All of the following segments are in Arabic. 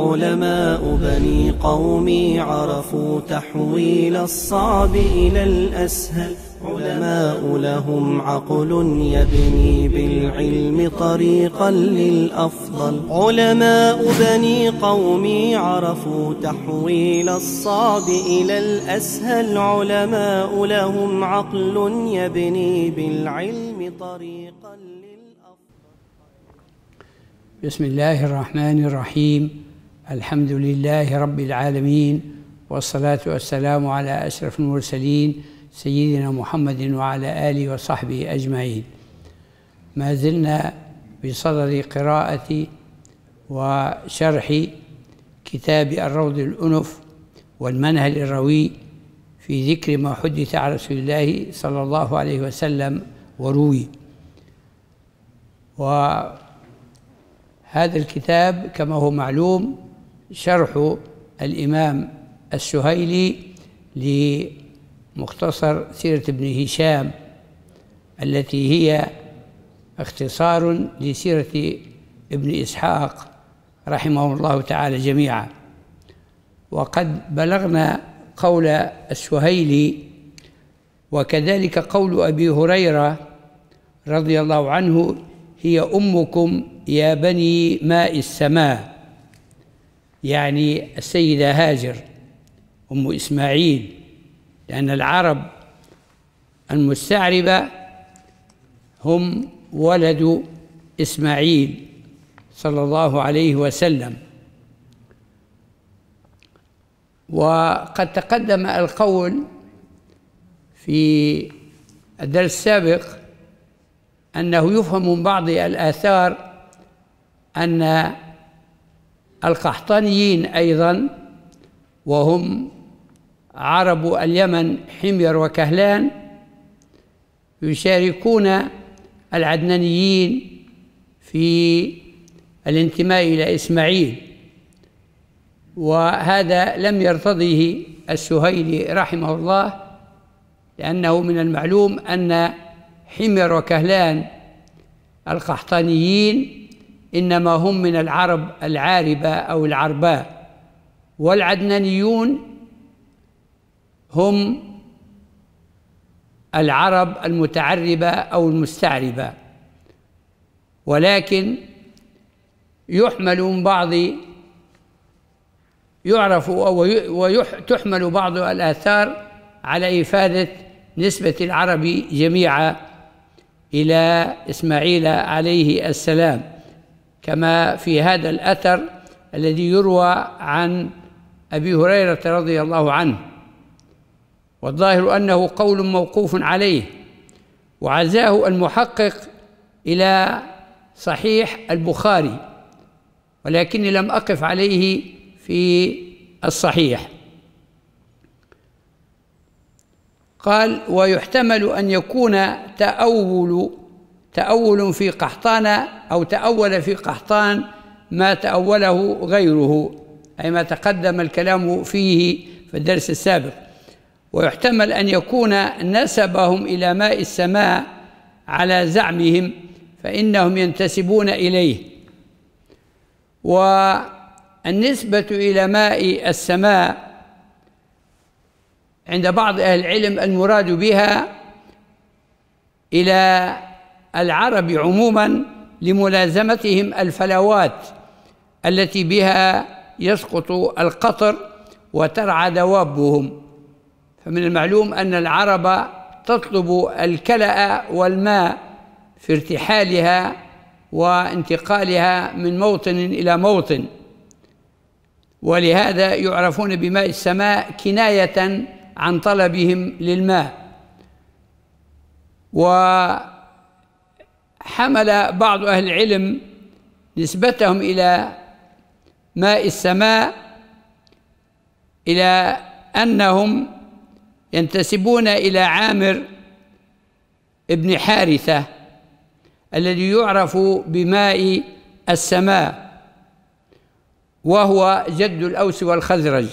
علماء بني قومي عرفوا تحويل الصعب إلى الأسهل. علماء لهم عقل يبني بالعلم طريقا للأفضل. علماء بني قومي عرفوا تحويل الصعب إلى الأسهل. علماء لهم عقل يبني بالعلم طريقا للأفضل. بسم الله الرحمن الرحيم. الحمد لله رب العالمين والصلاة والسلام على أشرف المرسلين سيدنا محمد وعلى آله وصحبه أجمعين. ما زلنا بصدد قراءة وشرح كتاب الروض الأنف والمنهل الروي في ذكر ما حدث عن رسول الله صلى الله عليه وسلم وروي. وهذا الكتاب كما هو معلوم شرح الإمام السهيلي لمختصر سيرة ابن هشام التي هي اختصار لسيرة ابن إسحاق رحمه الله تعالى جميعا. وقد بلغنا قول السهيلي وكذلك قول أبي هريرة رضي الله عنه هي أمكم يا بني ماء السماء. يعني السيدة هاجر أم إسماعيل لأن العرب المستعربة هم ولد إسماعيل صلى الله عليه وسلم. وقد تقدم القول في الدرس السابق أنه يفهم من بعض الآثار أن القحطانيين أيضا وهم عرب اليمن حمير وكهلان يشاركون العدنانيين في الانتماء إلى إسماعيل. وهذا لم يرتضيه السهيلي رحمه الله لأنه من المعلوم أن حمير وكهلان القحطانيين إنما هم من العرب العاربة أو العرباء. والعدنانيون هم العرب المتعربة أو المستعربة. ولكن يحمل من بعض يعرف أو وتحمل بعض الآثار على إفادة نسبة العرب جميعا إلى إسماعيل عليه السلام. كما في هذا الأثر الذي يروى عن أبي هريرة رضي الله عنه. والظاهر أنه قول موقوف عليه وعزاه المحقق إلى صحيح البخاري ولكني لم أقف عليه في الصحيح. قال ويحتمل أن يكون تأول تأول في قحطان أو تأول في قحطان ما تأوله غيره أي ما تقدم الكلام فيه في الدرس السابق. ويحتمل أن يكون نسبهم إلى ماء السماء على زعمهم فإنهم ينتسبون إليه. والنسبة إلى ماء السماء عند بعض أهل العلم المراد بها إلى العرب عموما لملازمتهم الفلوات التي بها يسقط القطر وترعى دوابهم. فمن المعلوم أن العرب تطلب الكلأ والماء في ارتحالها وانتقالها من موطن إلى موطن. ولهذا يعرفون بماء السماء كناية عن طلبهم للماء. وحمل بعض أهل العلم نسبتهم إلى ماء السماء إلى أنهم ينتسبون إلى عامر ابن حارثة الذي يعرف بماء السماء وهو جد الأوس والخزرج.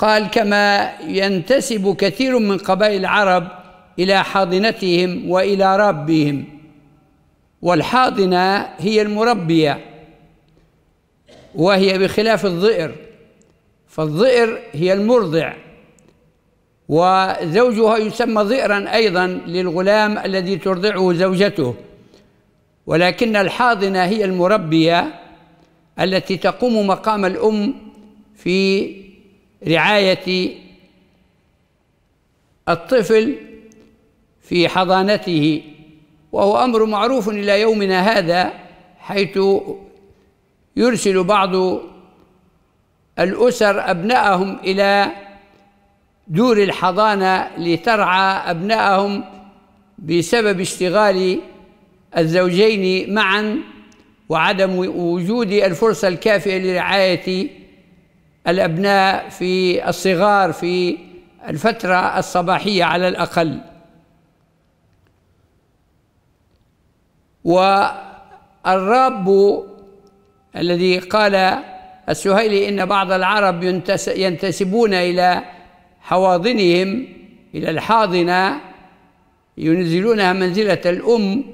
قال كما ينتسب كثير من قبائل العرب إلى حاضنتهم وإلى ربهم. والحاضنة هي المربية وهي بخلاف الظئر فالظئر هي المرضع وزوجها يسمى ظئرا أيضا للغلام الذي ترضعه زوجته. ولكن الحاضنة هي المربية التي تقوم مقام الأم في رعاية الطفل في حضانته وهو أمر معروف إلى يومنا هذا حيث يرسل بعض الأسر أبنائهم إلى دور الحضانة لترعى أبنائهم بسبب اشتغال الزوجين معا وعدم وجود الفرصة الكافية لرعاية الأبناء في الصغار في الفترة الصباحية على الأقل. والرب الذي قال السهيلي إن بعض العرب ينتسبون إلى حواضنهم إلى الحاضنة ينزلونها منزلة الأم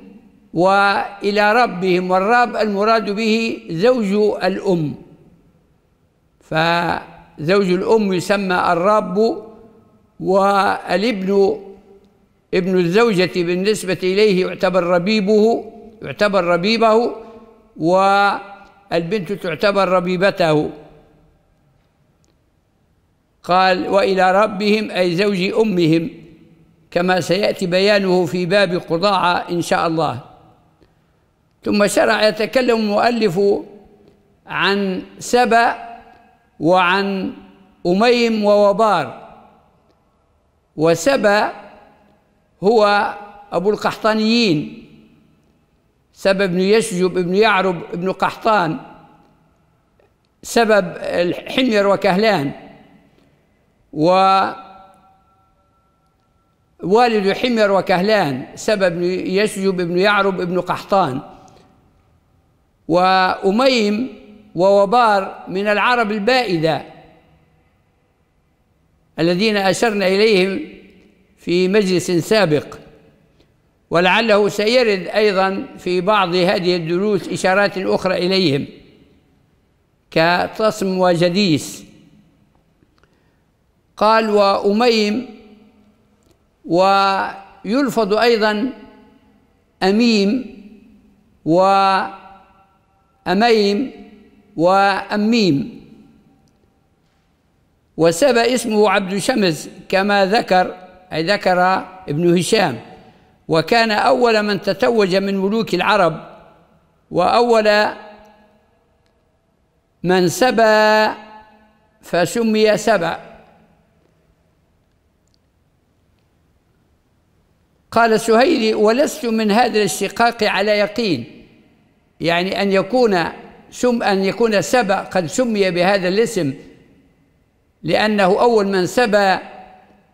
وإلى ربهم والرب المراد به زوج الأم. فزوج الأم يسمى الرب والابن ابن الزوجة بالنسبة إليه يعتبر ربيبه يعتبر ربيبه والبنت تعتبر ربيبته. قال وإلى ربهم أي زوج أمهم كما سيأتي بيانه في باب قضاعه إن شاء الله. ثم شرع يتكلم المؤلف عن سبأ وعن أميم ووبار. وسبأ هو أبو القحطانيين. سبب بن يشجب بن يعرب بن قحطان. سبب حمير وكهلان. و والد حمير وكهلان. سبب يشجب بن يعرب بن قحطان. وأميم ووبار من العرب البائدة الذين أشرنا إليهم في مجلس سابق ولعله سيرد أيضا في بعض هذه الدروس إشارات أخرى إليهم كتصم وجديس. قال وأميم ويلفظ أيضا أميم وأميم وأميم. وسبى اسمه عبد شمس كما ذكر أي ذكر ابن هشام. وكان أول من تتوج من ملوك العرب وأول من سبى فسمي سبأ. قال سهيلي ولست من هذا الاشتقاق على يقين. يعني أن يكون سم أن يكون سبأ قد سمي بهذا الاسم لأنه أول من سبى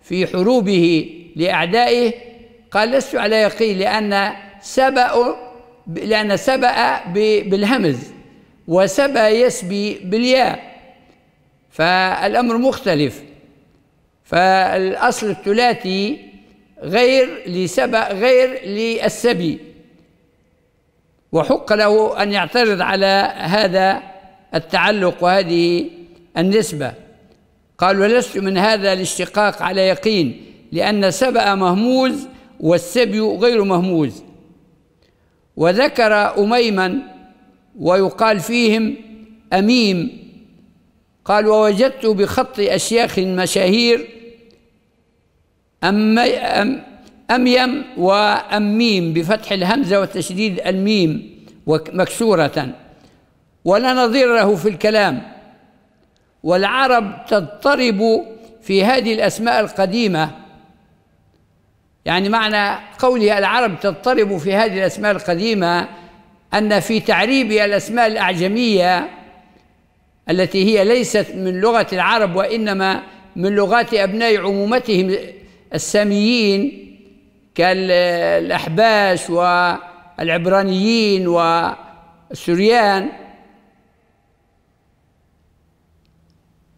في حروبه لأعدائه. قال لست على يقين لأن سبأ لأن سبأ بالهمز وسبى يسبي بالياء فالأمر مختلف. فالأصل الثلاثي غير لسبأ غير للسبي. وحق له أن يعترض على هذا التعلق وهذه النسبة. قال ولست من هذا الاشتقاق على يقين لأن سبأ مهموز والسبي غير مهموز. وذكر أميما ويقال فيهم أميم قال ووجدت بخط أشياخ مشاهير أم أم أميم وأميم بفتح الهمزة وتشديد الميم مكسورة ولا نظير له في الكلام. والعرب تضطرب في هذه الأسماء القديمة. يعني معنى قوله العرب تضطرب في هذه الأسماء القديمة أن في تعريب الأسماء الأعجمية التي هي ليست من لغة العرب وإنما من لغات أبناء عمومتهم الساميين كالأحباش والعبرانيين والسريان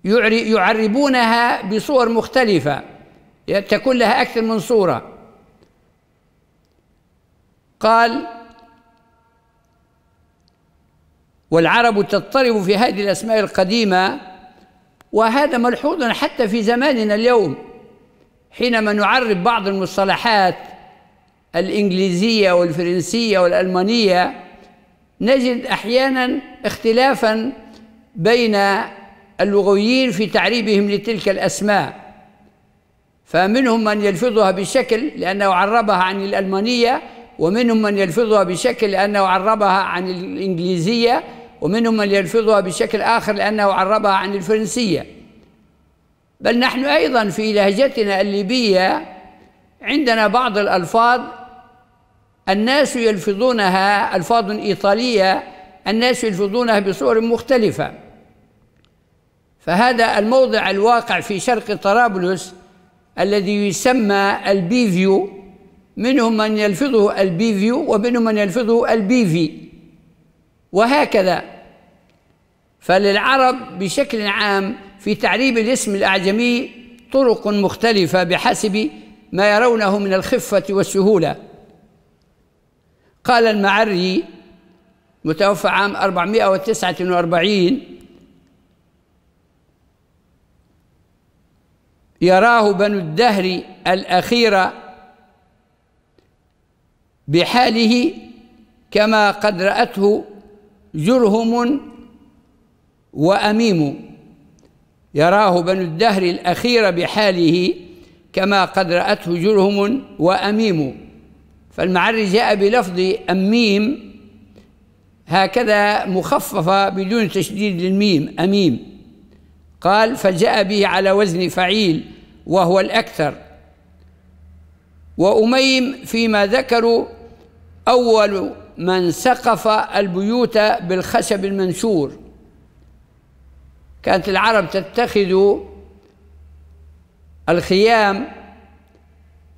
يعربونها بصور مختلفة تكون لها أكثر من صورة. قال والعرب تضطرب في هذه الأسماء القديمة وهذا ملحوظ حتى في زماننا اليوم. حينما نعرب بعض المصطلحات الإنجليزية والفرنسية والألمانية نجد أحيانا اختلافا بين اللغويين في تعريبهم لتلك الأسماء. فمنهم من يلفظها بشكل لأنه عربها عن الألمانية ومنهم من يلفظها بشكل لأنه عربها عن الإنجليزية ومنهم من يلفظها بشكل آخر لأنه عربها عن الفرنسية. بل نحن أيضا في لهجتنا الليبية عندنا بعض الألفاظ الناس يلفظونها ألفاظ إيطالية الناس يلفظونها بصور مختلفة. فهذا الموضع الواقع في شرق طرابلس الذي يسمى البيفيو منهم من يلفظه البيفيو ومنهم من يلفظه البيفي. وهكذا. فللعرب بشكل عام في تعريب الاسم الأعجمي طرق مختلفة بحسب ما يرونه من الخفة والسهولة. قال المعري متوفى عام 449 يراه بنو الدهر الأخير بحاله كما قد رأته جرهم وأميم. يراه بنو الدهر الأخير بحاله كما قد رأته جرهم وأميم. فالمعري جاء بلفظ أميم. هكذا مخففة بدون تشديد للميم أميم. قال فجاء به على وزن فعيل وهو الأكثر. وأميم فيما ذكروا أول من سقف البيوت بالخشب المنشور. كانت العرب تتخذ الخيام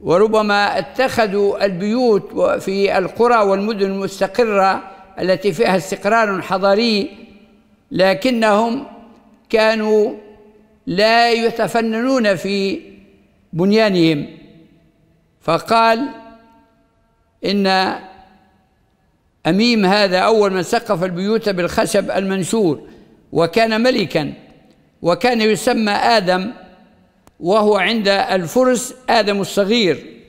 وربما اتخذوا البيوت في القرى والمدن المستقرة التي فيها استقرار حضاري لكنهم كانوا لا يتفننون في بنيانهم. فقال إن أميم هذا أول من سقف البيوت بالخشب المنشور. وكان ملكا وكان يسمى آدم وهو عند الفرس آدم الصغير.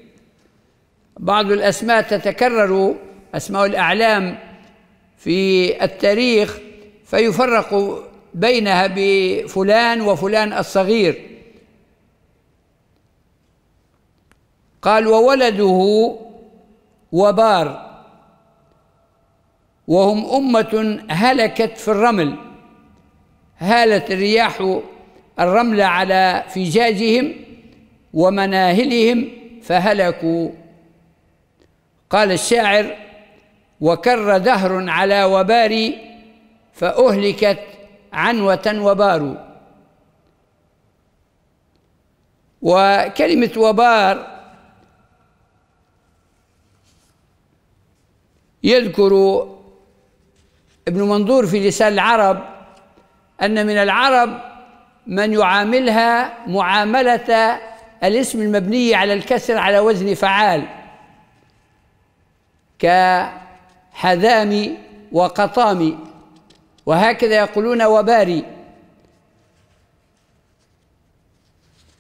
بعض الأسماء تتكرر أسماء الأعلام في التاريخ فيفرق بينها بفلان وفلان الصغير. قال وولده وبار وهم أمة هلكت في الرمل. هالت الرياح الرمل على فجاجهم ومناهلهم فهلكوا. قال الشاعر وكر دهر على وبار فأهلكت عنوة وبار. وكلمة وبار يذكر ابن منظور في لسان العرب أن من العرب من يعاملها معاملة الاسم المبني على الكسر على وزن فعال كحذام وقطام وهكذا يقولون وباري.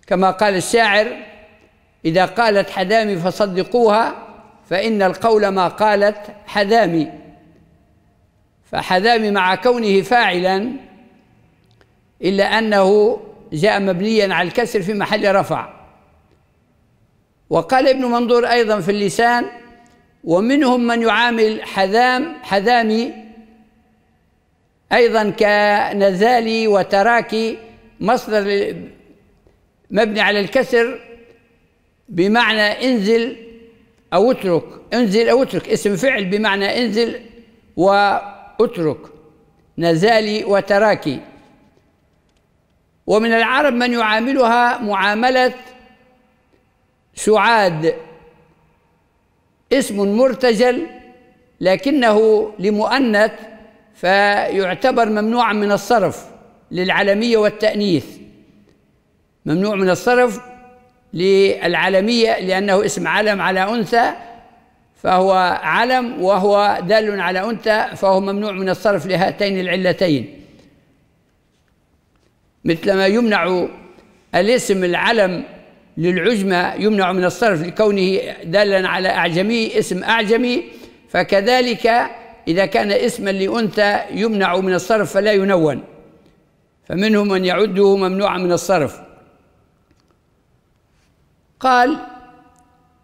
كما قال الشاعر إذا قالت حذامي فصدقوها فإن القول ما قالت حذامي. فحذامي مع كونه فاعلا إلا أنه جاء مبنيا على الكسر في محل رفع. وقال ابن منظور أيضا في اللسان ومنهم من يعامل حذام حذامي أيضا كنزالي وتراكي مصدر مبني على الكسر بمعنى انزل أو اترك انزل أو اترك اسم فعل بمعنى انزل واترك نزالي وتراكي. ومن العرب من يعاملها معاملة سعاد. اسم مرتجل لكنه لمؤنث فيعتبر ممنوعا من الصرف للعلمية والتأنيث. ممنوع من الصرف للعلمية لأنه اسم علم على أنثى فهو علم وهو دال على أنثى فهو ممنوع من الصرف لهاتين العلتين. مثل ما يمنع الاسم العلم للعجمة يمنع من الصرف لكونه دالا على أعجمي اسم أعجمي فكذلك إذا كان اسما لأنثى يمنع من الصرف فلا ينون. فمنهم من يعده ممنوعا من الصرف. قال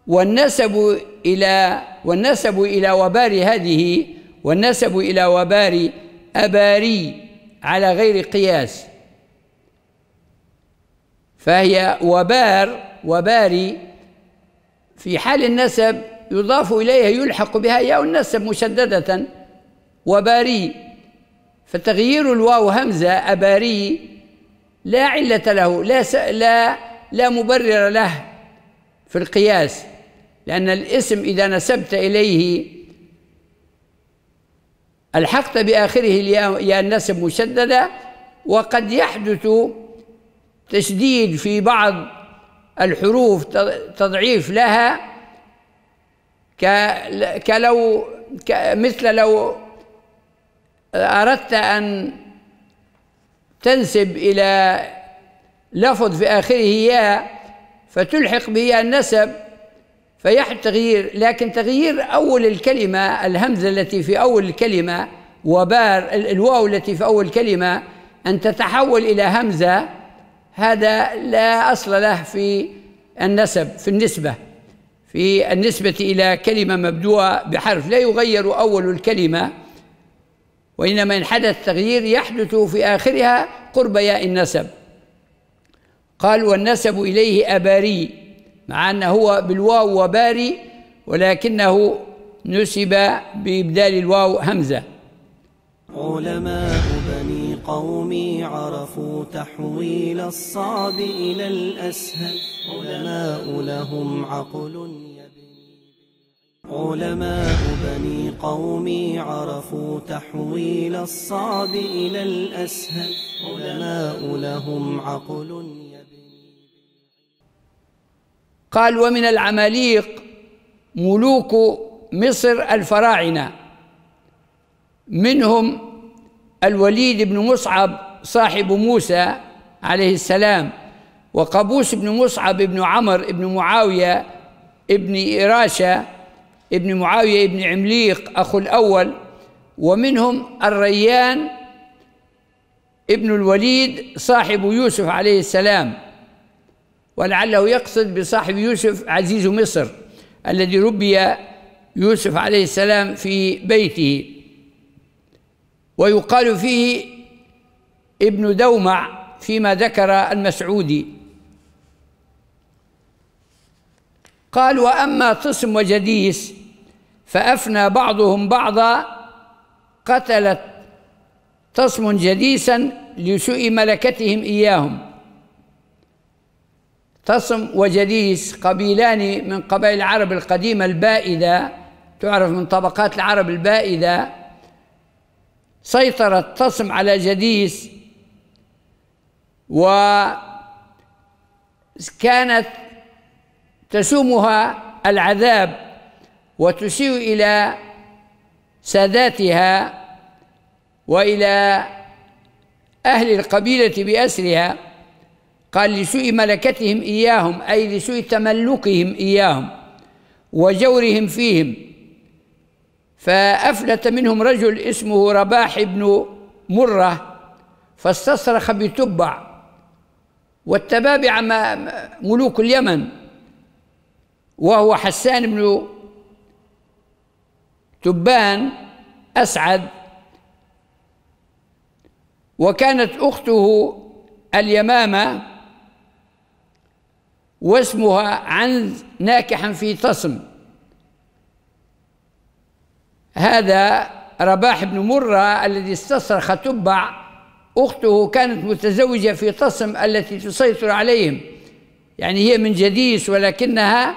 والنسب إلى والنسب إلى وبار هذه والنسب إلى وبار أباري على غير قياس. فهي وبار وباري في حال النسب يضاف إليها يلحق بها ياء النسب مشددة. وباري فتغيير الواو همزة أباري لا علة له لا لا لا مبرر له في القياس لأن الاسم إذا نسبت إليه ألحقت بآخره يا النسب مشددة وقد يحدث تشديد في بعض الحروف تضعيف لها كلو مثل لو أردت أن تنسب إلى لفظ في آخره ياء فتلحق به النسب فيحدث تغيير لكن تغيير أول الكلمة الهمزة التي في أول الكلمة وبار الواو التي في أول الكلمة أن تتحول إلى همزة هذا لا أصل له في النسب في النسبة في النسبة إلى كلمة مبدوءة بحرف. لا يغير أول الكلمة وإنما إن حدث تغيير يحدث في آخرها قرب ياء النسب. قال والنسب إليه أباري مع أنه هو بالواو وباري ولكنه نسب بإبدال الواو همزة. علماء بني قومي عرفوا تحويل الصعب إلى الأسهل. علماء لهم عقل علماء بني قومي عرفوا تحويل الصعب إلى الأسهل. علماء لهم عقل قال ومن العماليق ملوك مصر الفراعنة. منهم الوليد بن مصعب صاحب موسى عليه السلام وقبوس بن مصعب بن عمر بن معاوية ابن إراشة ابن معاوية ابن عمليق أخو الأول ومنهم الريان ابن الوليد صاحب يوسف عليه السلام. ولعله يقصد بصاحب يوسف عزيز مصر الذي ربي يوسف عليه السلام في بيته. ويقال فيه ابن دومع فيما ذكر المسعودي. قال وأما طسم وجديس فأفنى بعضهم بعضا قتلت تصم جديسا لسوء ملكتهم إياهم. تصم وجديس قبيلان من قبائل العرب القديمة البائدة تعرف من طبقات العرب البائدة. سيطرت تصم على جديس. وكانت تسومها العذاب وتسيء إلى ساداتها وإلى أهل القبيلة بأسرها. قال لسوء ملكتهم إياهم أي لسوء تملكهم إياهم وجورهم فيهم. فأفلت منهم رجل اسمه رباح بن مرة فاستصرخ بتبع والتبابع ملوك اليمن وهو حسان بن تبان أسعد. وكانت أخته اليمامة واسمها عنز ناكحا في تصم. هذا رباح بن مرة الذي استصرخ تبع أخته كانت متزوجة في تصم التي تسيطر عليهم. يعني هي من جديس ولكنها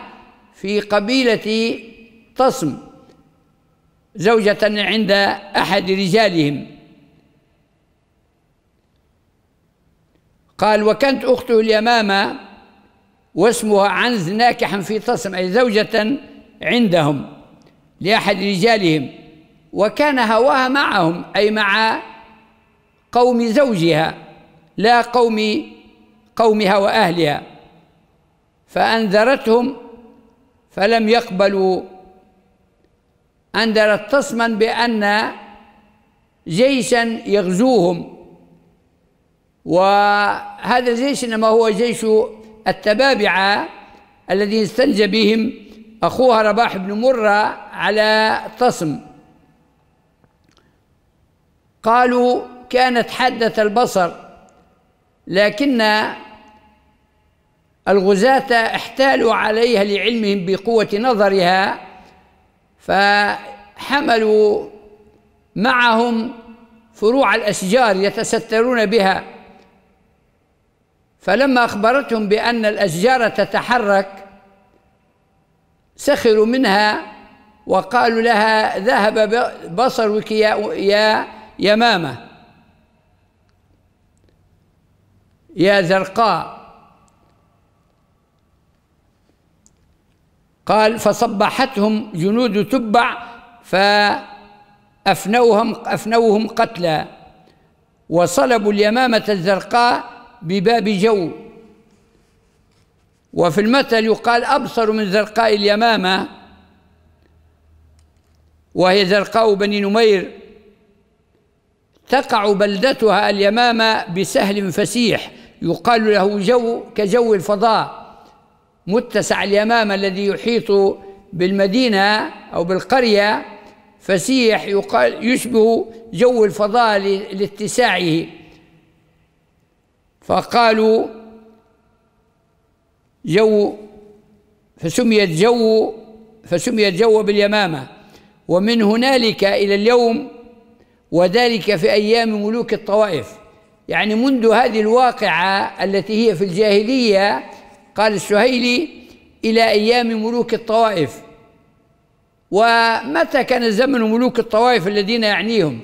في قبيلة تصم زوجة عند أحد رجالهم. قال وكانت أخته اليمامة واسمها عنز ناكحا في تصم أي زوجة عندهم. لأحد رجالهم وكان هواها معهم أي مع قوم زوجها لا قوم قومها وأهلها فأنذرتهم فلم يقبلوا. أنذرت تصما بأن جيشا يغزوهم. وهذا الجيش إنما هو جيش التبابعة الذي استنجى بهم أخوها رباح بن مرة على تصم قالوا كانت حادة البصر لكن الغزاة احتالوا عليها لعلمهم بقوة نظرها فحملوا معهم فروع الأشجار يتسترون بها. فلما أخبرتهم بأن الأشجار تتحرك سخروا منها وقالوا لها ذهب بصرك يا, يا يمامة. يا زرقاء. قال فصبحتهم جنود تبع فأفنوهم أفنوهم قتلى وصلبوا اليمامة الزرقاء بباب جو. وفي المثل يقال أبصر من زرقاء اليمامة. وهي زرقاء بني نمير تقع بلدتها اليمامة بسهل فسيح يقال له جو كجو الفضاء متسع اليمامة الذي يحيط بالمدينة أو بالقرية فسيح يقال يشبه جو الفضاء لاتساعه. فقالوا جو فسميت جو فسميت جو باليمامة. ومن هنالك إلى اليوم وذلك في أيام ملوك الطوائف. يعني منذ هذه الواقعة التي هي في الجاهلية قال السهيلي إلى أيام ملوك الطوائف. ومتى كان زمن ملوك الطوائف الذين يعنيهم؟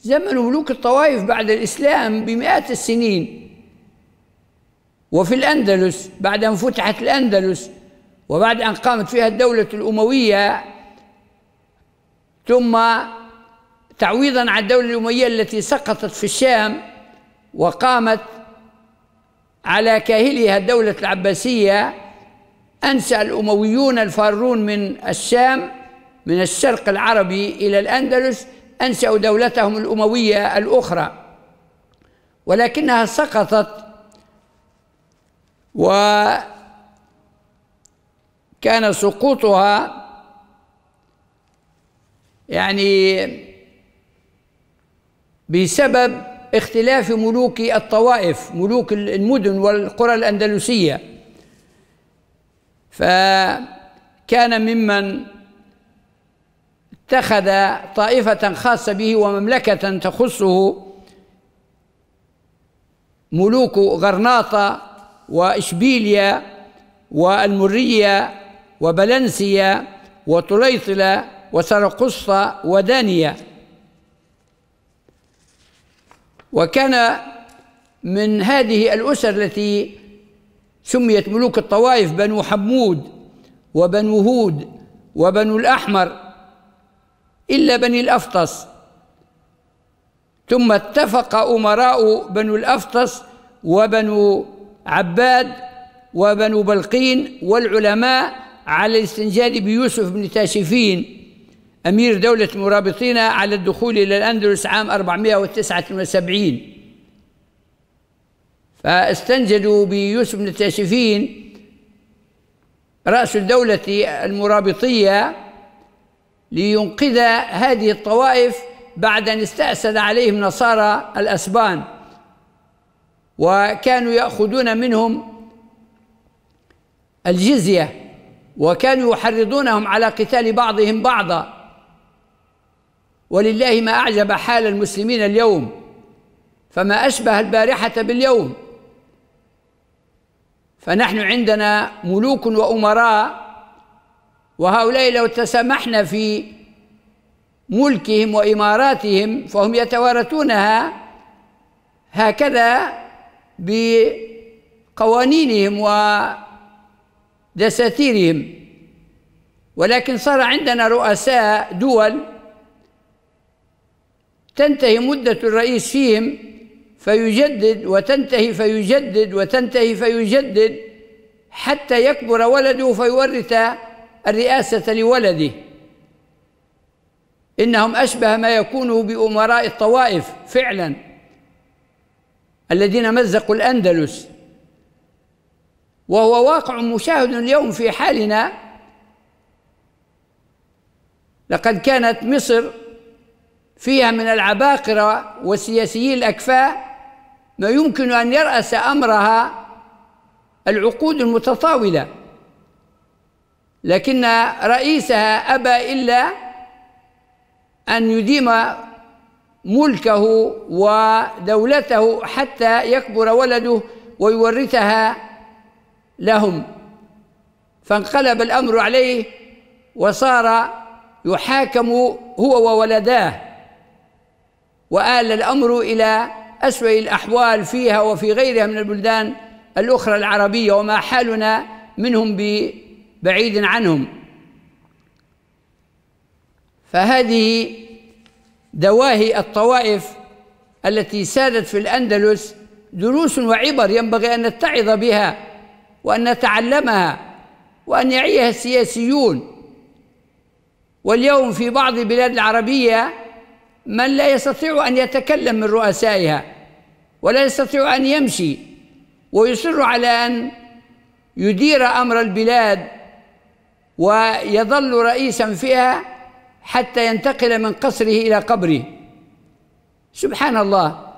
زمن ملوك الطوائف بعد الإسلام بمئات السنين. وفي الأندلس بعد أن فتحت الأندلس وبعد أن قامت فيها الدولة الأموية ثم تعويضا عن الدولة الأموية التي سقطت في الشام وقامت على كاهلها الدولة العباسية أنشأ الأمويون الفارون من الشام من الشرق العربي إلى الأندلس أنشأوا دولتهم الأموية الأخرى. ولكنها سقطت وكان سقوطها يعني بسبب اختلاف ملوك الطوائف ملوك المدن والقرى الأندلسية. فكان ممن اتخذ طائفة خاصة به ومملكة تخصه ملوك غرناطة وإشبيليا والمرية وبلنسيا وطليطلة وسرقسطة ودانيا وكان من هذه الأسر التي سميت ملوك الطوائف بنو حمود وبنو هود وبنو الأحمر إلا بني الأفطس. ثم اتفق أمراء بنو الأفطس وبنو عباد وبنو بلقين والعلماء على الاستنجاد بيوسف بن تاشفين. أمير دولة المرابطين على الدخول إلى الأندلس عام 479 فاستنجدوا بيوسف بن تاشفين رأس الدولة المرابطية لينقذ هذه الطوائف بعد أن استأسد عليهم نصارى الأسبان. وكانوا يأخذون منهم الجزية وكانوا يحرضونهم على قتال بعضهم بعضا. ولله ما أعجب حال المسلمين اليوم فما أشبه البارحة باليوم. فنحن عندنا ملوك وأمراء وهؤلاء لو تسامحنا في ملكهم وإماراتهم فهم يتوارثونها هكذا بقوانينهم ودساتيرهم. ولكن صار عندنا رؤساء دول تنتهي مدة الرئيس فيهم فيجدد وتنتهي فيجدد وتنتهي فيجدد حتى يكبر ولده فيورث الرئاسة لولده. إنهم أشبه ما يكون بأمراء الطوائف فعلا الذين مزقوا الأندلس. وهو واقع مشاهد اليوم في حالنا. لقد كانت مصر فيها من العباقرة والسياسيين الأكفاء ما يمكن أن يرأس أمرها العقود المتطاولة. لكن رئيسها أبى إلا أن يديم ملكه ودولته حتى يكبر ولده ويورثها لهم. فانقلب الأمر عليه وصار يحاكم هو وولداه. وآل الأمر إلى أسوأ الأحوال فيها وفي غيرها من البلدان الأخرى العربية وما حالنا منهم بعيد عنهم. فهذه دواهي الطوائف التي سادت في الأندلس دروس وعبر ينبغي أن نتعظ بها وأن نتعلمها وأن يعيها السياسيون. واليوم في بعض البلاد العربية من لا يستطيع أن يتكلم من رؤسائها ولا يستطيع أن يمشي ويصر على أن يدير أمر البلاد ويظل رئيسا فيها حتى ينتقل من قصره إلى قبره. سبحان الله.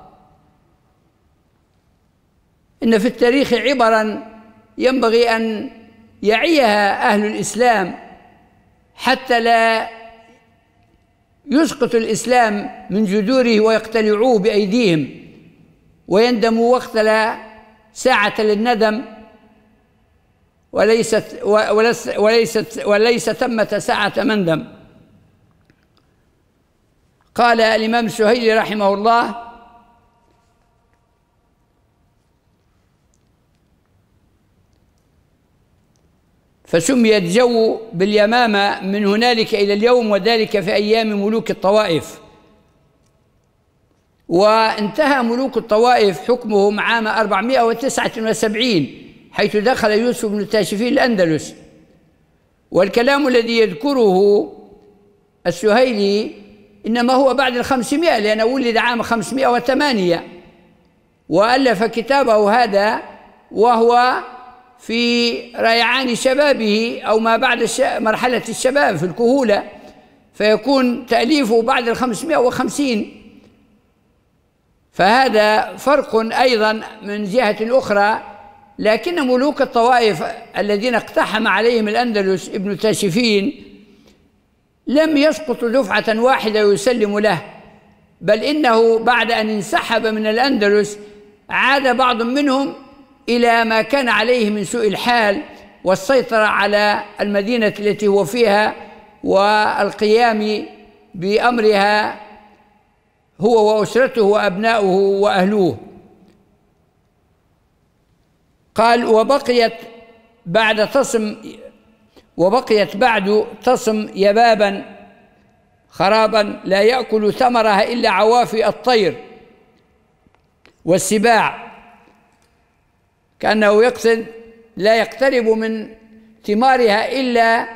إن في التاريخ عبرا ينبغي أن يعيها أهل الإسلام حتى لا يسقط الإسلام من جذوره ويقتلعوه بأيديهم ويندموا وقت لا ساعة للندم وليست وليست وليس ثمة ساعة مندم. قال الإمام السهيلي رحمه الله فسمي الجو باليمامة من هنالك إلى اليوم وذلك في أيام ملوك الطوائف. وانتهى ملوك الطوائف حكمهم عام 479 حيث دخل يوسف بن التاشفين الأندلس. والكلام الذي يذكره السهيلي إنما هو بعد الخمسمائة لأنه ولد عام 508 وألف كتابه هذا وهو في ريعان شبابه أو ما بعد مرحلة الشباب في الكهولة فيكون تأليفه بعد الخمسمائة وخمسين. فهذا فرق أيضا من جهة أخرى لكن ملوك الطوائف الذين اقتحم عليهم الأندلس ابن تاشفين لم يسقط دفعة واحدة يسلم له بل إنه بعد أن انسحب من الأندلس عاد بعض منهم إلى ما كان عليه من سوء الحال والسيطرة على المدينة التي هو فيها والقيام بأمرها هو وأسرته وأبناؤه وأهلوه قال وبقيت بعد تصم وبقيت بعد تصم يبابا خرابا لا يأكل ثمرها إلا عوافي الطير والسباع كأنه يقصد لا يقترب من ثمارها إلا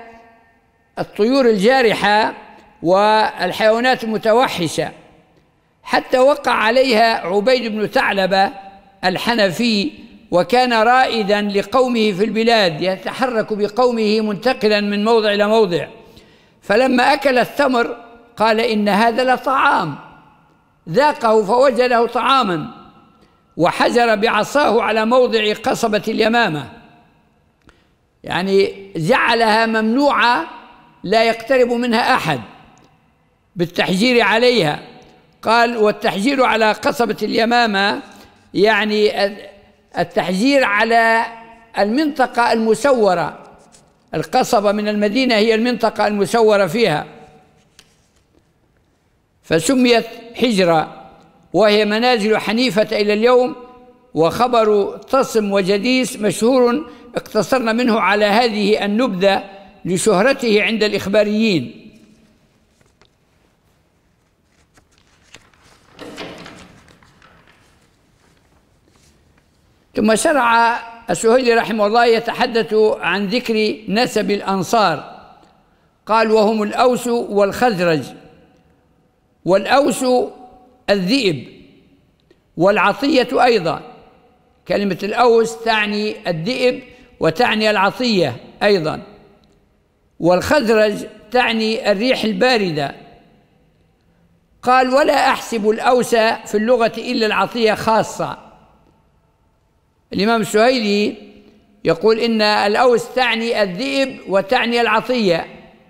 الطيور الجارحة والحيوانات المتوحشة. حتى وقع عليها عبيد بن ثعلبة الحنفي وكان رائدا لقومه في البلاد يتحرك بقومه منتقلا من موضع إلى موضع. فلما أكل الثمر قال إن هذا لطعام. ذاقه فوجده طعاما. وحجر بعصاه على موضع قصبة اليمامة. يعني جعلها ممنوعة لا يقترب منها أحد بالتحجير عليها. قال والتحجير على قصبة اليمامة يعني التحجير على المنطقة المسورة. القصبة من المدينة هي المنطقة المسورة فيها. فسميت حجرة. وهي منازل حنيفة إلى اليوم وخبر تصم وجديس مشهور اقتصرنا منه على هذه النبذة لشهرته عند الإخباريين. ثم شرع السهيلي رحمه الله يتحدث عن ذكر نسب الأنصار. قال وهم الأوس والخزرج. والأوس الذئب والعطية أيضا. كلمة الأوس تعني الذئب وتعني العطية أيضا. والخزرج تعني الريح الباردة. قال ولا أحسب الأوس في اللغة إلا العطية خاصة. الإمام السهيلي يقول إن الأوس تعني الذئب وتعني العطية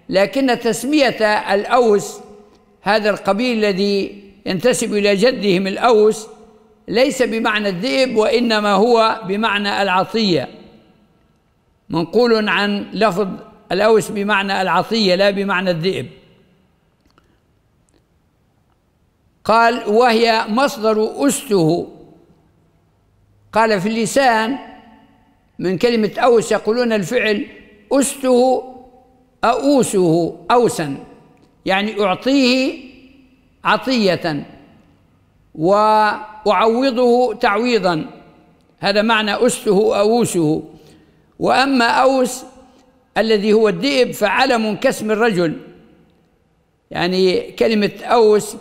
لكن تسمية الأوس هذا القبيل الذي ينتسب إلى جدهم الأوس ليس بمعنى الذئب وإنما هو بمعنى العطية. منقول عن لفظ الأوس بمعنى العطية لا بمعنى الذئب. قال وهي مصدر أسته. قال في اللسان من كلمة أوس يقولون الفعل أسته أؤوسه أوسا يعني أعطيه عطية وأعوضه تعويضا. هذا معنى أسته أووسه وأما أوس الذي هو الذئب فعلم كاسم الرجل. يعني كلمة أوس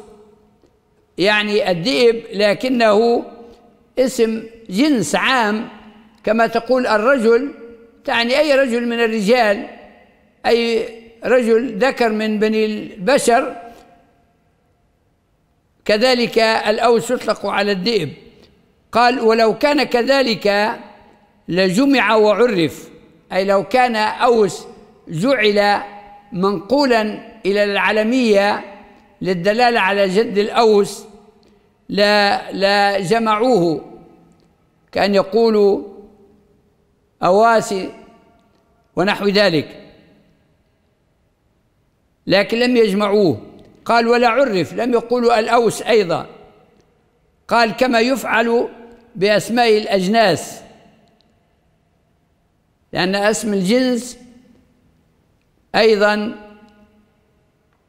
يعني الذئب لكنه اسم جنس عام. كما تقول الرجل تعني أي رجل من الرجال أي رجل ذكر من بني البشر. كذلك الأوس يطلق على الذئب. قال ولو كان كذلك لجمع وعرف. أي لو كان أوس جعل منقولا إلى العلمية للدلالة على جد الأوس لا لا جمعوه. كأن يقولوا أواسي ونحو ذلك. لكن لم يجمعوه. قال ولا عرف لم يقولوا الأوس أيضا. قال كما يفعل بأسماء الأجناس. لأن اسم الجنس أيضا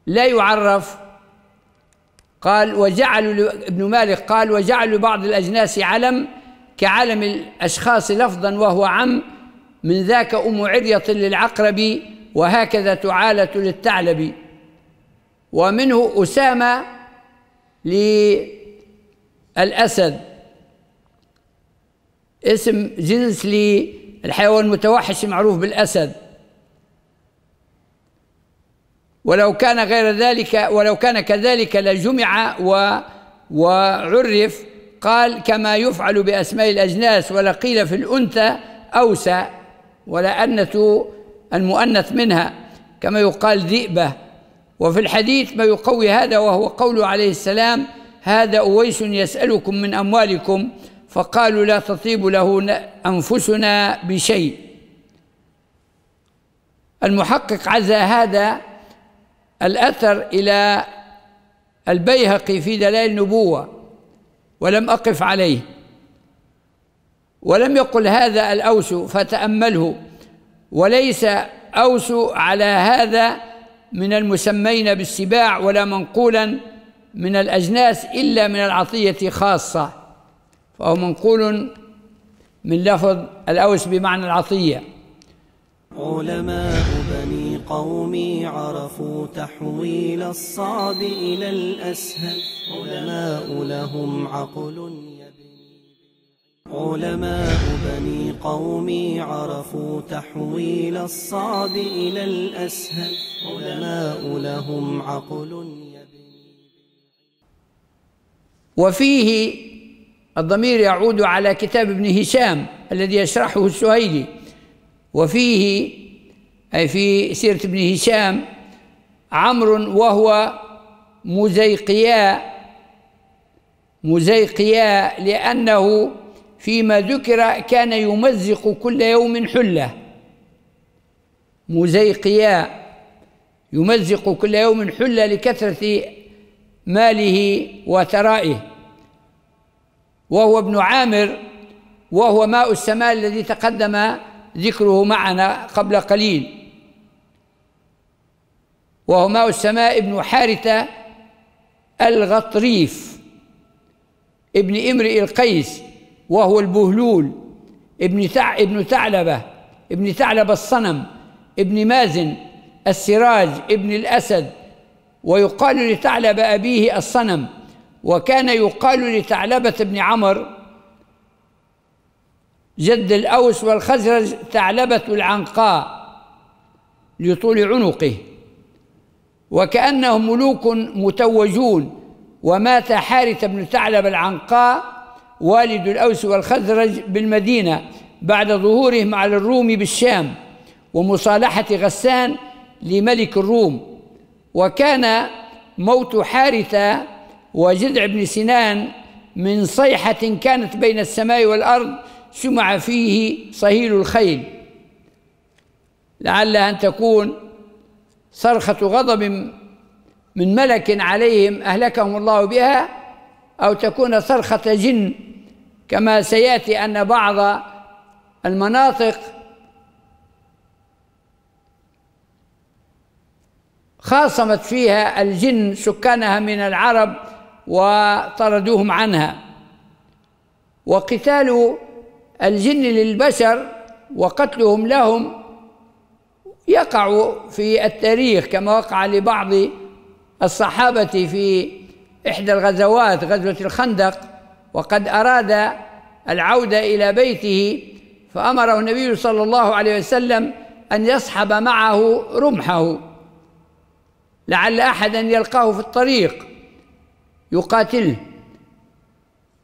لا يعرف. قال وجعلوا ابن مالك قال وجعلوا بعض الأجناس علم كعلم الأشخاص لفظا وهو عم من ذاك أم عرية للعقرب وهكذا تعالة للثعلب ومنه أسامة للأسد. اسم جنس للحيوان المتوحش معروف بالأسد. ولو كان غير ذلك ولو كان كذلك لجمع و وعرف قال كما يفعل بأسماء الأجناس ولا قيل في الأنثى أوسى ولا المؤنث منها كما يقال ذئبة. وفي الحديث ما يقوي هذا وهو قوله عليه السلام هذا أويس يسألكم من أموالكم فقالوا لا تطيب له أنفسنا بشيء. المحقق عزى هذا الأثر إلى البيهقي في دلائل النبوة ولم أقف عليه. ولم يقل هذا الأوس فتأمله وليس أوس على هذا من المسمين بالسباع ولا منقولا من الأجناس إلا من العطية خاصة فهو منقول من لفظ الأوس بمعنى العطية. علماء بني قومي عرفوا تحويل الصعب إلى الأسهل علماء لهم عقل علماء بني قومي عرفوا تحويل الصعب إلى الأسهل. علماء لهم عقل وفيه الضمير يعود على كتاب ابن هشام الذي يشرحه السهيلي. وفيه أي في سيرة ابن هشام عمرو وهو مزيقياء مزيقياء لأنه فيما ذكر كان يمزق كل يوم حلة. مزيقياء يمزق كل يوم حلة لكثرة ماله وثرائه. وهو ابن عامر وهو ماء السماء الذي تقدم ذكره معنا قبل قليل. وهو ماء السماء ابن حارثة الغطريف ابن امرئ القيس. وهو البهلول ابن ابن ثعلبة ابن ثعلبة الصنم ابن مازن السراج ابن الأسد ويقال لثعلب أبيه الصنم وكان يقال لثعلبة بن عمر جد الأوس والخزرج ثعلبة العنقاء لطول عنقه وكأنهم ملوك متوجون ومات حارث بن ثعلب العنقاء والد الأوس والخزرج بالمدينة بعد ظهورهم على الروم بالشام ومصالحة غسان لملك الروم. وكان موت حارثة وجذع بن سنان من صيحة كانت بين السماء والأرض سمع فيه صهيل الخيل. لعل أن تكون صرخة غضب من ملك عليهم أهلكهم الله بها أو تكون صرخة جن كما سيأتي أن بعض المناطق خاصمت فيها الجن سكانها من العرب وطردوهم عنها. وقتال الجن للبشر وقتلهم لهم يقع في التاريخ كما وقع لبعض الصحابة في إحدى الغزوات غزوة الخندق. وقد أراد العودة إلى بيته فأمره النبي صلى الله عليه وسلم أن يصحب معه رمحه. لعل أحدا يلقاه في الطريق يقاتله.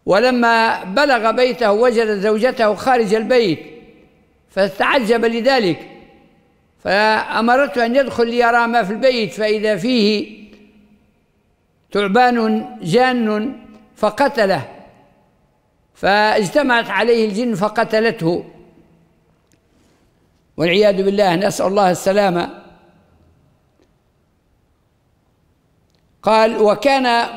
ولما بلغ بيته وجد زوجته خارج البيت فتعجب لذلك. فأمرته أن يدخل ليرى ما في البيت فإذا فيه ثعبان جان فقتله. فاجتمعت عليه الجن فقتلته. والعياذ بالله نسأل الله السلامة. قال وكان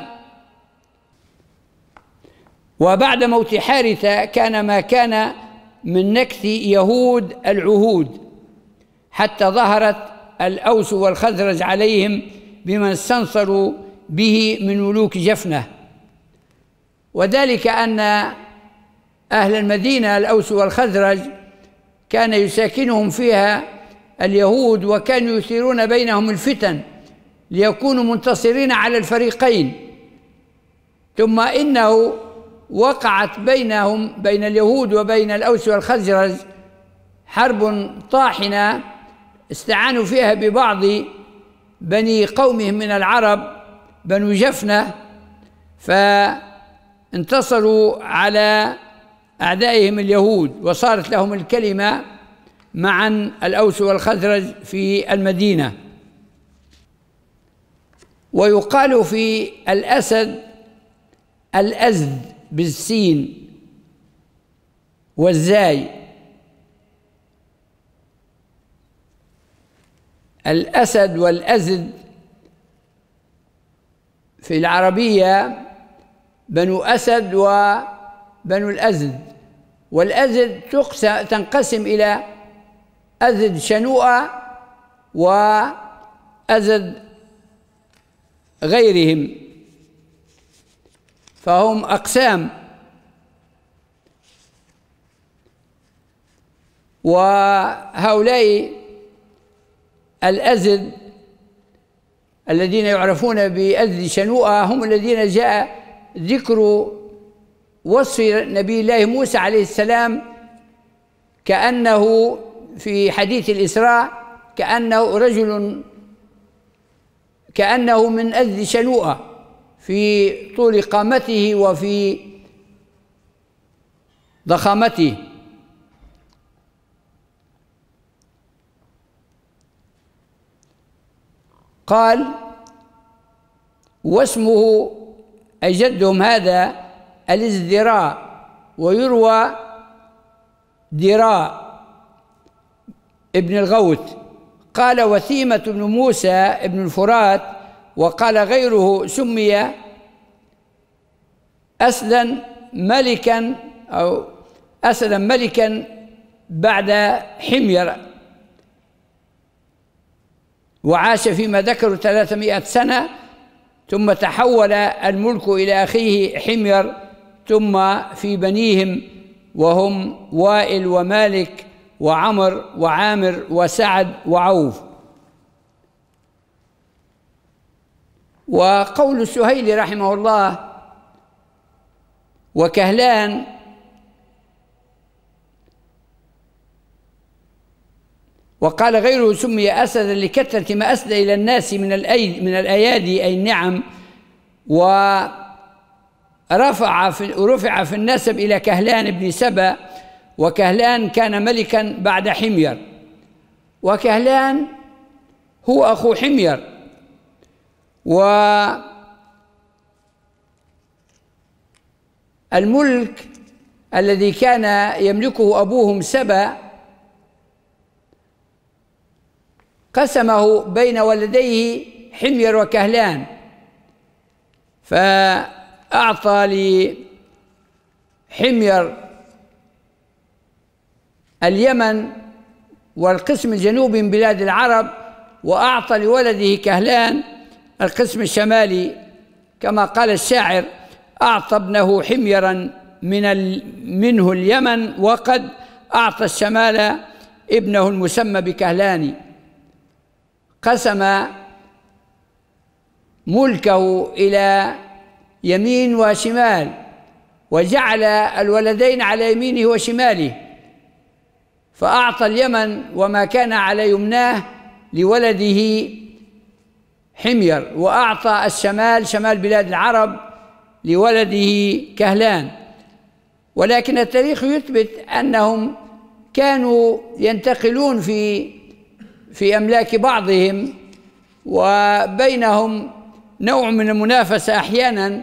وبعد موت حارثة كان ما كان من نكث يهود العهود حتى ظهرت الأوس والخزرج عليهم بما استنصروا به من ملوك جفنة. وذلك أن أهل المدينة الأوس والخزرج كان يساكنهم فيها اليهود وكانوا يثيرون بينهم الفتن ليكونوا منتصرين على الفريقين. ثم إنه وقعت بينهم بين اليهود وبين الأوس والخزرج حرب طاحنة استعانوا فيها ببعض بني قومهم من العرب بنو جفنة فانتصروا على أعدائهم اليهود وصارت لهم الكلمة معا الأوس والخزرج في المدينة. ويقال في الأسد الأزد بالسين والزاي. الأسد والأزد في العربية بنو أسد وبنو الأزد. والأزد تنقسم إلى أزد شنوءة وأزد غيرهم. فهم أقسام. وهؤلاء الأزد الذين يعرفون بأزد شنوءة هم الذين جاء ذكر وصف نبي الله موسى عليه السلام كأنه في حديث الإسراء كأنه رجل كأنه من أذ شنوءة في طول قامته وفي ضخامته. قال واسمه أي جدهم هذا الازدراء ويروى دراء ابن الغوث. قال وثيمة بن موسى بن الفرات وقال غيره سمي أسدا ملكا أو أسدا ملكا بعد حمير. وعاش فيما ذكروا ثلاثمائة سنة ثم تحول الملك إلى أخيه حمير. ثم في بنيهم وهم وائل ومالك وعمر وعامر وسعد وعوف. وقول السهيلي رحمه الله وكهلان وقال غيره سمي أسدا لكثرة ما أسد إلى الناس من الأيدي من الأيادي أي النعم ورفع في رفع في النسب إلى كهلان بن سبأ وكهلان كان ملكا بعد حمير. وكهلان هو أخو حمير. و الملك الذي كان يملكه أبوهم سبأ قسمه بين ولديه حمير وكهلان. فأعطى لحمير اليمن والقسم الجنوبي من بلاد العرب وأعطى لولده كهلان القسم الشمالي. كما قال الشاعر أعطى ابنه حميرا من منه اليمن وقد أعطى الشمال ابنه المسمى بكهلاني قسم ملكه إلى يمين وشمال وجعل الولدين على يمينه وشماله فأعطى اليمن وما كان على يمناه لولده حمير وأعطى الشمال شمال بلاد العرب لولده كهلان. ولكن التاريخ يثبت أنهم كانوا ينتقلون في في أملاك بعضهم وبينهم نوع من المنافسة أحيانا.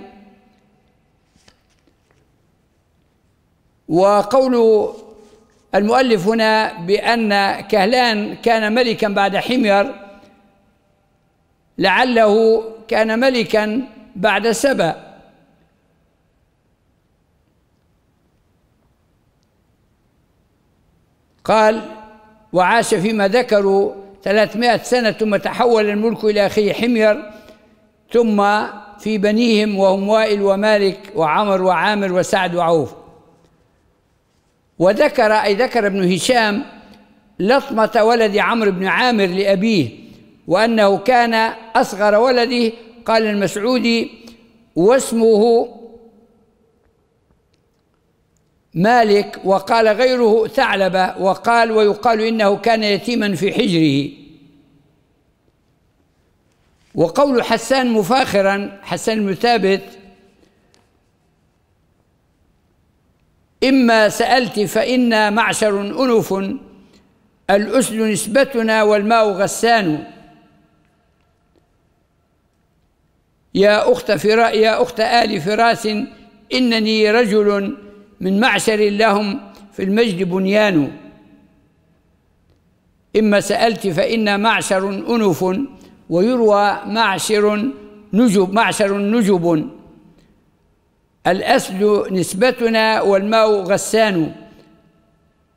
وقول المؤلف هنا بأن كهلان كان ملكا بعد حمير لعله كان ملكا بعد سبأ. قال وعاش فيما ذكروا ثلاثمائة سنة ثم تحول الملك إلى أخيه حمير. ثم في بنيهم وهم وائل ومالك وعمر وعامر وسعد وعوف. وذكر أي ذكر ابن هشام لطمة ولد عمرو بن عامر لأبيه وأنه كان أصغر ولده قال المسعودي واسمه مالك وقال غيره ثعلبة وقال ويقال إنه كان يتيما في حجره. وقول حسان مفاخرا حسان بن ثابت إما سألت فإنا معشر أنف الأسد نسبتنا والماء غسان. يا أخت فرا يا أخت آل فراس إنني رجل من معشر لهم في المجد بنيان. إما سألت فإن معشر أنف ويروى معشر نجب معشر نجب. الأسد نسبتنا والماء غسان.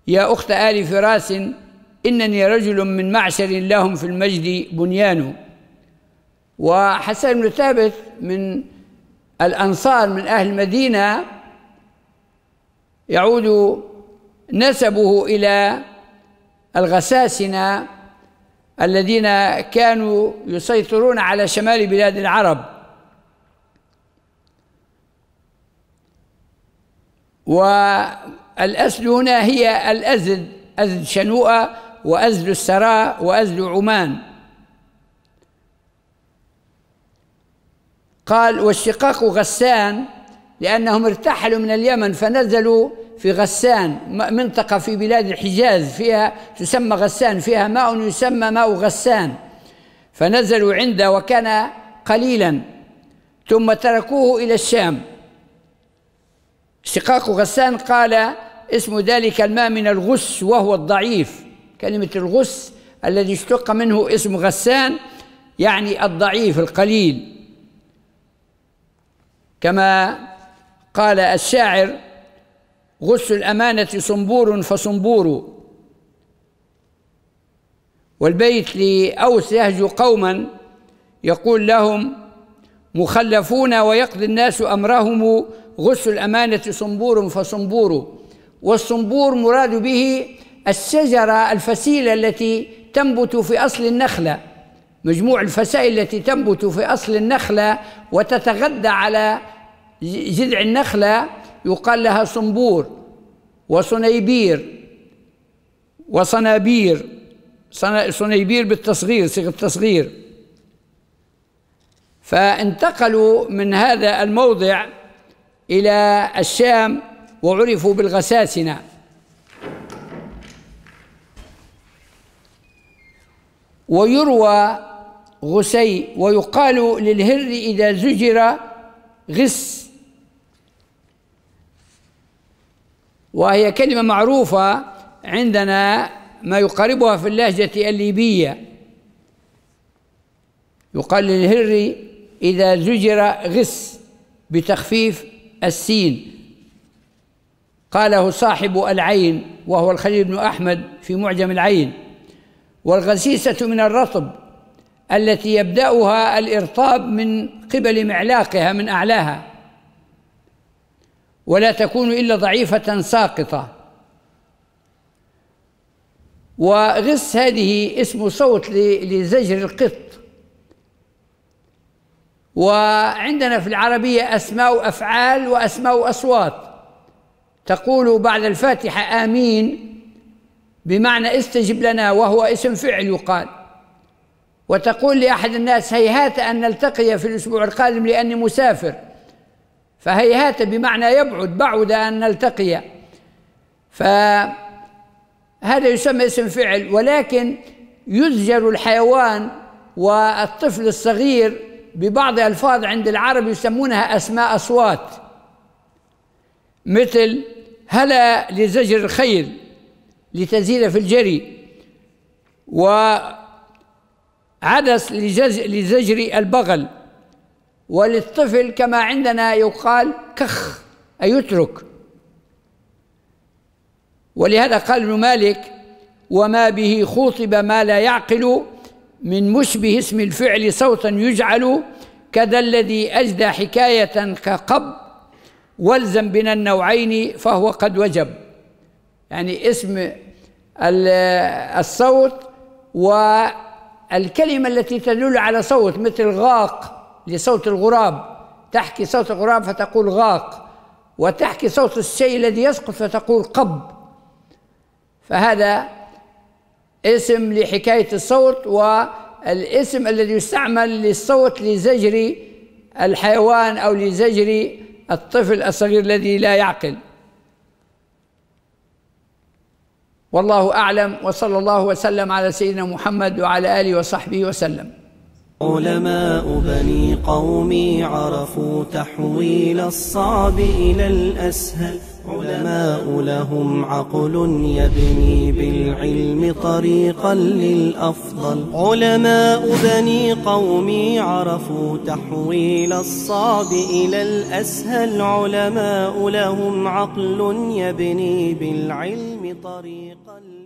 يا أخت آل فراس إنني رجل من معشر لهم في المجد بنيان. وحسن بن ثابت من الأنصار من أهل المدينة يعود نسبه إلى الغساسنة الذين كانوا يسيطرون على شمال بلاد العرب. والأسل هنا هي الأزد أزد شنوءة وأزد السراء وأزد عمان. قال والشقاق غسان لأنهم ارتحلوا من اليمن فنزلوا في غسان منطقة في بلاد الحجاز فيها تسمى غسان فيها ماء يسمى ماء غسان. فنزلوا عنده وكان قليلا ثم تركوه إلى الشام. اشتقاق غسان قال اسم ذلك الماء من الغس وهو الضعيف. كلمة الغس الذي اشتق منه اسم غسان يعني الضعيف القليل. كما قال الشاعر غس الأمانة صنبور فصنبور والبيت لأوس يهجو قوما يقول لهم مخلفون ويقضي الناس أمرهم غسل الأمانة صنبور فصنبور والصنبور مراد به الشجرة الفسيلة التي تنبت في أصل النخلة. مجموع الفسائل التي تنبت في أصل النخلة وتتغذى على جذع النخلة. يقال لها صنبور وصنيبير وصنابير. صنيبير بالتصغير صيغة التصغير. فانتقلوا من هذا الموضع إلى الشام وعرفوا بالغساسنة. ويروى غسي ويقال للهر إذا زجر غس وهي كلمة معروفة عندنا ما يقاربها في اللهجة الليبية. يقال للهر إذا زجر غس بتخفيف السين. قاله صاحب العين وهو الخليل بن أحمد في معجم العين. والغسيسة من الرطب التي يبدأها الإرطاب من قبل معلاقها من أعلاها. ولا تكون إلا ضعيفة ساقطة. وغس هذه اسم صوت لزجر القط. وعندنا في العربية أسماء أفعال وأسماء أصوات. تقول بعد الفاتحة آمين بمعنى استجب لنا وهو اسم فعل يقال. وتقول لأحد الناس هيهات أن نلتقي في الأسبوع القادم لأني مسافر. فهيهات بمعنى يبعد بعد أن نلتقي. فهذا يسمى اسم فعل ولكن يزجر الحيوان والطفل الصغير ببعض ألفاظ عند العرب يسمونها أسماء أصوات. مثل هلا لزجر الخيل لتزيد في الجري وعدس لزجر البغل. وللطفل كما عندنا يقال كخ أي يترك ولهذا قال ابن مالك وما به خوطب ما لا يعقل من مشبه اسم الفعل صوتا يجعل كذا الذي أجدى حكاية كقب والزم بنا النوعين فهو قد وجب. يعني اسم الصوت والكلمة التي تدل على صوت مثل غاق لصوت الغراب تحكي صوت الغراب فتقول غاق وتحكي صوت الشيء الذي يسقط فتقول قب. فهذا اسم لحكاية الصوت والاسم الذي يستعمل للصوت لزجر الحيوان أو لزجر الطفل الصغير الذي لا يعقل. والله أعلم وصلى الله وسلم على سيدنا محمد وعلى آله وصحبه وسلم. علماء بني قومي عرفوا تحويل الصعب إلى الأسهل. علماء لهم عقل يبني بالعلم طريقا للأفضل. علماء بني قومي عرفوا تحويل الصعب إلى الأسهل. علماء لهم عقل يبني بالعلم طريقا